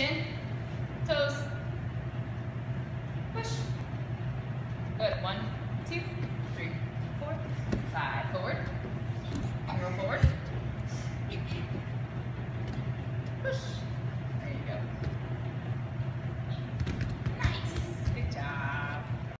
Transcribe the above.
chin, toes, push. Good, one, two, three, four, five, forward, roll forward, push.